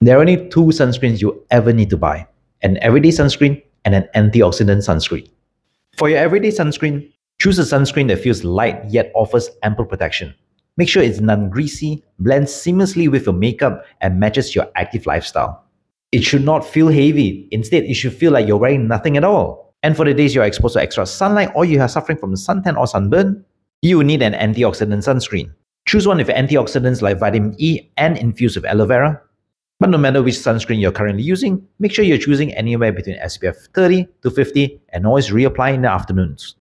There are only two sunscreens you ever need to buy an everyday sunscreen and an antioxidant sunscreen. For your everyday sunscreen, choose a sunscreen that feels light yet offers ample protection. Make sure it's non greasy, blends seamlessly with your makeup, and matches your active lifestyle. It should not feel heavy. Instead, it should feel like you're wearing nothing at all. And for the days you're exposed to extra sunlight or you are suffering from suntan or sunburn, you need an antioxidant sunscreen. Choose one with antioxidants like vitamin E and infused with aloe vera. But no matter which sunscreen you're currently using, make sure you're choosing anywhere between SPF 30 to 50 and always reapply in the afternoons.